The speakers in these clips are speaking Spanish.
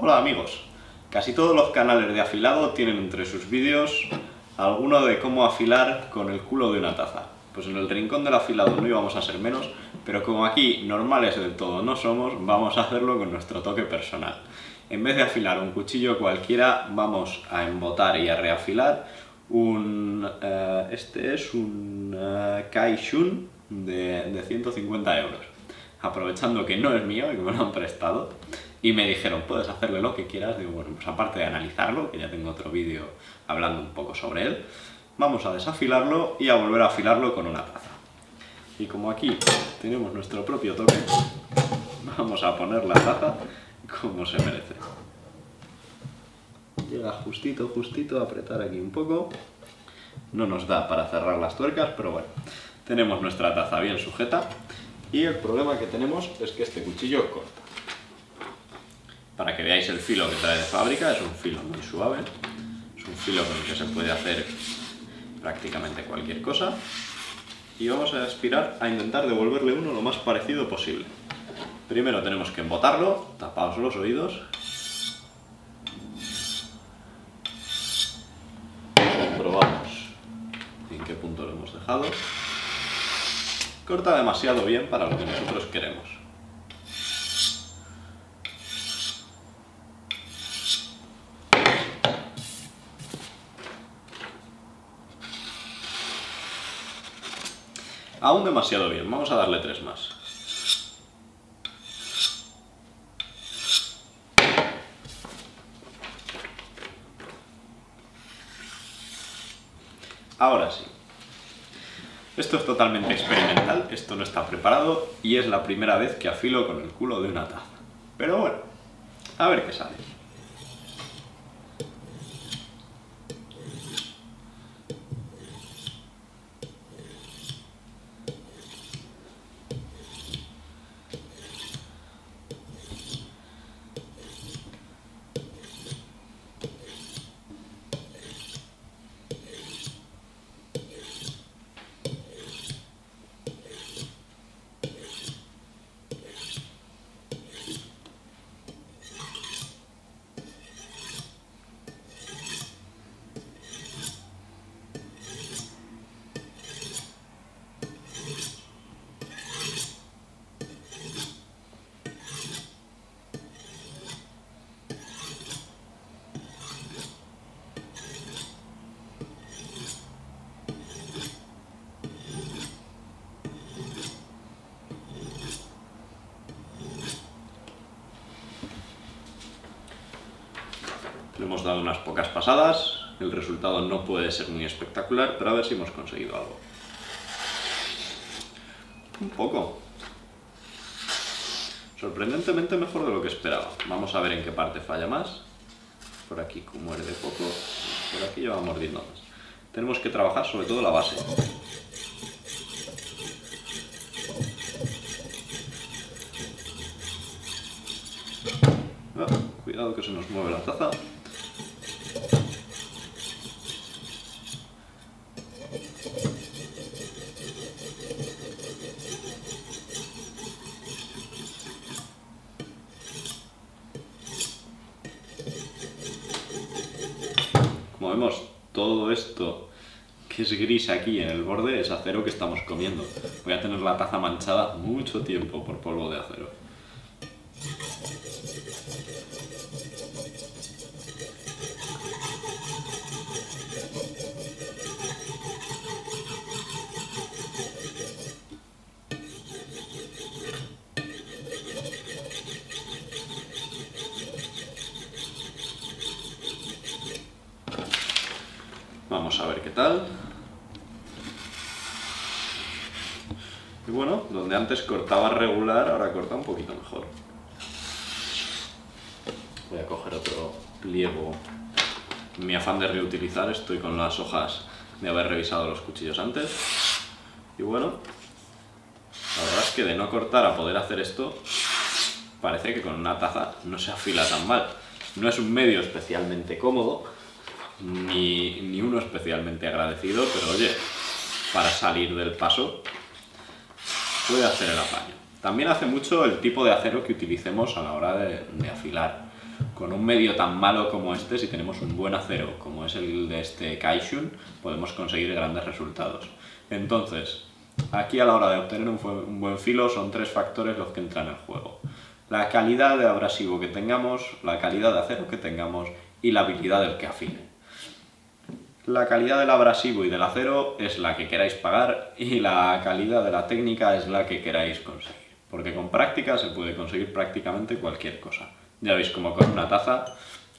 Hola amigos, casi todos los canales de afilado tienen entre sus vídeos alguno de cómo afilar con el culo de una taza. Pues en el rincón del afilado no íbamos a ser menos, pero como aquí normales del todo no somos, vamos a hacerlo con nuestro toque personal. En vez de afilar un cuchillo cualquiera, vamos a embotar y a reafilar un... Eh, este es un uh, Kai Shun de, de 150 euros. Aprovechando que no es mío y que me lo han prestado, y me dijeron, puedes hacerle lo que quieras. Digo, bueno, pues aparte de analizarlo, que ya tengo otro vídeo hablando un poco sobre él, vamos a desafilarlo y a volver a afilarlo con una taza. Y como aquí tenemos nuestro propio toque, vamos a poner la taza como se merece. Llega justito, justito, a apretar aquí un poco. No nos da para cerrar las tuercas, pero bueno, tenemos nuestra taza bien sujeta. Y el problema que tenemos es que este cuchillo corta. Que veáis el filo que trae de fábrica, es un filo muy suave, es un filo con el que se puede hacer prácticamente cualquier cosa. Y vamos a aspirar a intentar devolverle uno lo más parecido posible. Primero tenemos que embotarlo, tapaos los oídos. Comprobamos en qué punto lo hemos dejado. Corta demasiado bien para lo que nosotros queremos. Aún demasiado bien, vamos a darle tres más. Ahora sí. Esto es totalmente experimental, esto no está preparado y es la primera vez que afilo con el culo de una taza. Pero bueno, a ver qué sale. Hemos dado unas pocas pasadas, el resultado no puede ser muy espectacular, pero a ver si hemos conseguido algo. Un poco. Sorprendentemente mejor de lo que esperaba. Vamos a ver en qué parte falla más. Por aquí muerde poco, por aquí ya va mordiendo más. Tenemos que trabajar sobre todo la base. Ah, cuidado que se nos mueve la taza. Como vemos, todo esto que es gris aquí en el borde es acero que estamos comiendo. Voy a tener la taza manchada mucho tiempo por polvo de acero. Vamos a ver qué tal. Y bueno, donde antes cortaba regular, ahora corta un poquito mejor. Voy a coger otro pliego. En mi afán de reutilizar, estoy con las hojas de haber revisado los cuchillos antes. Y bueno, la verdad es que de no cortar a poder hacer esto, parece que con una taza no se afila tan mal. No es un medio especialmente cómodo, ni, uno especialmente agradecido, pero oye, para salir del paso puede hacer el apaño. También hace mucho el tipo de acero que utilicemos a la hora de, afilar. con un medio tan malo como este, si tenemos un buen acero como es el de este Kaishun, podemos conseguir grandes resultados. Entonces, aquí a la hora de obtener un, buen filo son tres factores los que entran en juego. La calidad de abrasivo que tengamos, la calidad de acero que tengamos y la habilidad del que afine. La calidad del abrasivo y del acero es la que queráis pagar y la calidad de la técnica es la que queráis conseguir. Porque con práctica se puede conseguir prácticamente cualquier cosa. Ya veis como con una taza,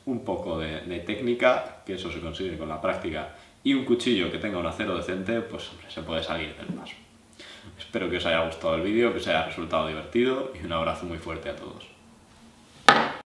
un poco de, técnica, que eso se consigue con la práctica, y un cuchillo que tenga un acero decente, pues se puede salir del paso. Espero que os haya gustado el vídeo, que os haya resultado divertido y un abrazo muy fuerte a todos.